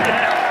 Yeah.